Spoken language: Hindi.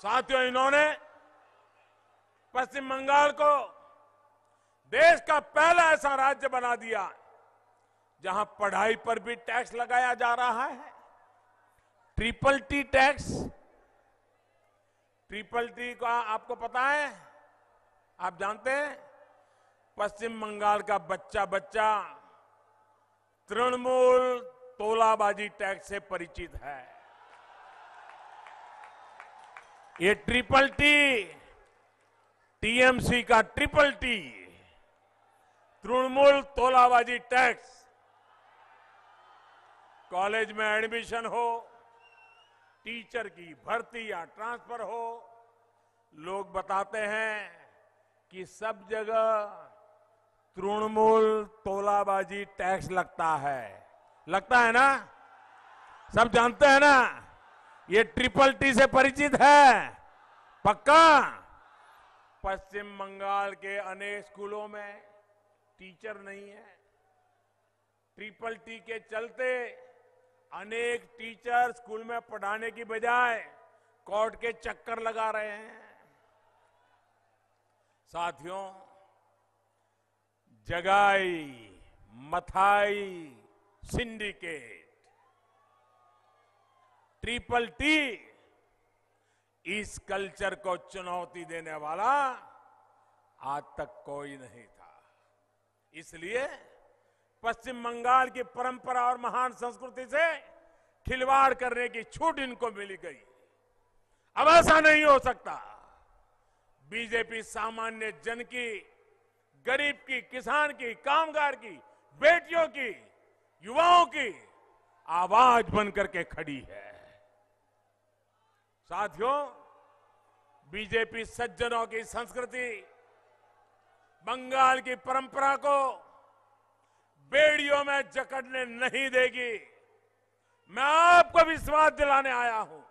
साथियों, इन्होंने पश्चिम बंगाल को देश का पहला ऐसा राज्य बना दिया जहाँ पढ़ाई पर भी टैक्स लगाया जा रहा है। Triple T tax. Triple T का आपको पता है? आप जानते हैं? पश्चिम बंगाल का बच्चा बच्चा तृणमूल तोलाबाजी टैक्स से परिचित है। ये ट्रिपल टी, टीएमसी का ट्रिपल टी, तृणमूल तोलाबाजी टैक्स। कॉलेज में एडमिशन हो, टीचर की भर्ती या ट्रांसफ़र हो, लोग बताते हैं कि सब जगह तृणमूल तोलाबाजी टैक्स लगता है। लगता है ना? सब जानते हैं ना? ये ट्रिपल टी से परिचित है। पक्का? पश्चिम बंगाल के अनेक स्कूलों में टीचर नहीं है। ट्रिपल टी के चलते अनेक टीचर स्कूल में पढ़ाने की बजाय कोर्ट के चक्कर लगा रहे हैं। साथियों, Jagai, Madhai, syndicate triple T, इस कल्चर को चुनौती देने वाला आज तक कोई नहीं था। इसलिए पश्चिम बंगाल की परंपरा और महान संस्कृति से खिलवाड़ करने की छूट इनको मिली गई। अब ऐसा नहीं हो सकता। बीजेपी सामान्य जन की, गरीब की, किसान की, कामगार की, बेटियों की, युवाओं की आवाज़ बनकर के खड़ी है। साथियों, बीजेपी सज्जनों की संस्कृति, बंगाल की परंपरा को बेड़ियों में जकड़ने नहीं देगी। मैं आपको विश्वास दिलाने आया हूँ।